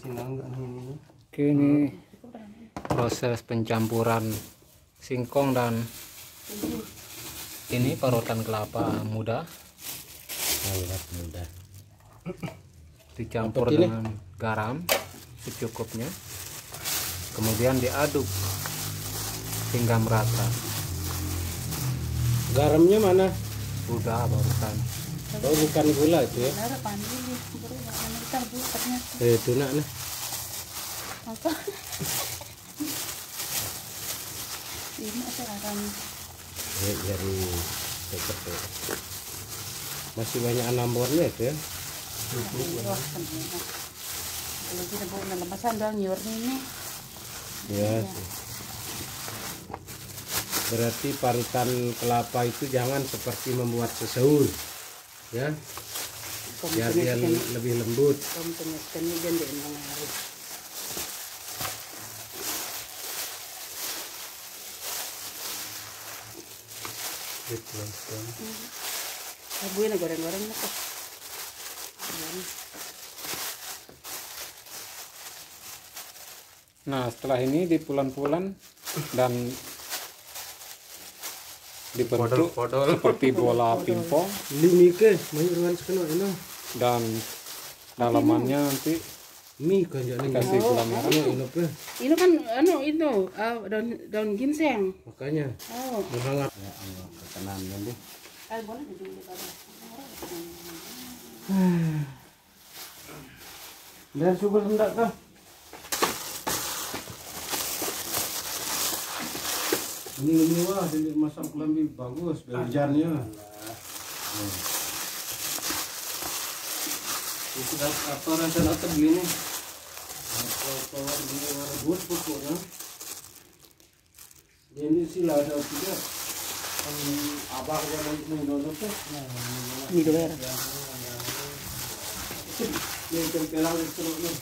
Oke, ini proses pencampuran singkong dan ini parutan kelapa muda muda. dicampur dengan garam secukupnya kemudian diaduk hingga merata Garamnya mana? udah barusan Oh bukan gula itu ya? Kita bu ternyata Eh itu nak nih. apa? Ini sekarang Ya, dari seperti masih banyak anambornya itu ya. wah ternyata. Kalau kita bu nalamasan doang nyur ini. Ya. Berarti parutan kelapa itu jangan seperti membuat sesaur, ya, biar dia le- lebih lembut. Kamu ternyata ini goreng-goreng nih kok. nah setelah ini dipulan-pulan dan dibentuk seperti bola pingpong Limi ke, ini. dan dalamannya nanti Mi kan jadi dikasih gula merah Ini ini Ini kan anu itu ah, daun daun ginseng. makanya Oh, menghangat. Ya Allah, ketenangan deh. eh boleh. Dan syukur hendak kah? Ini ini wah, jadi masak lebih bagus berjannya. Sudah apa rasa-rasa begini? Apa begini warna pokoknya. Jadi sila ada juga. Abang yang mau minum tuh. Ini dua ya. Yang tempelang itu nih.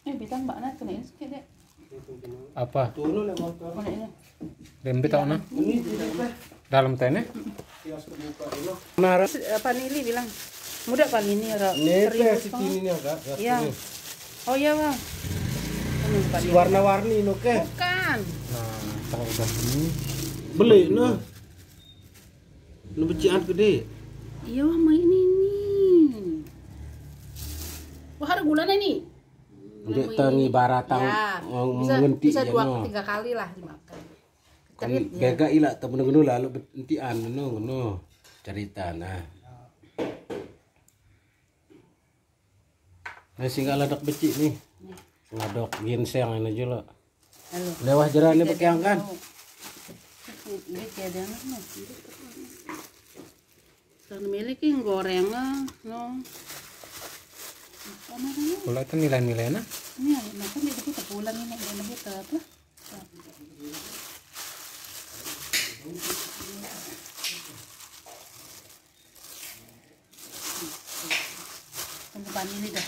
Eh, bitang mbak Nat kena ini sikit deh. apa Turun lah motor. Kena ini. lembut tau nah dalam tene. Nara. Apa Nili bilang? Muda pak ini ra. Ini seribu agak. Iya. Oh iya bang. Warna-warni no ke. Bukan. nah kalau udah ini Beli no. No becian gede. Iya wah mah ini nih. Wah ada gulanya nih. Untuk tangi baratang Ya, bisa, mengenti bisa ya dua no. tiga kali lah dimakan. Kan Cerit ya. gagak ila temen ngono lalu bentian no no cerita nah. Nah singgah ladak becik nih. Ngadok ginseng ini. Halo. Lewah jerane pakai angkan. Karena milik yang goreng ah, no. Pula itu nilai-nilai nah Ini ya, makan di kita pulang ini ada kita apa? Tunggu pan ini dah.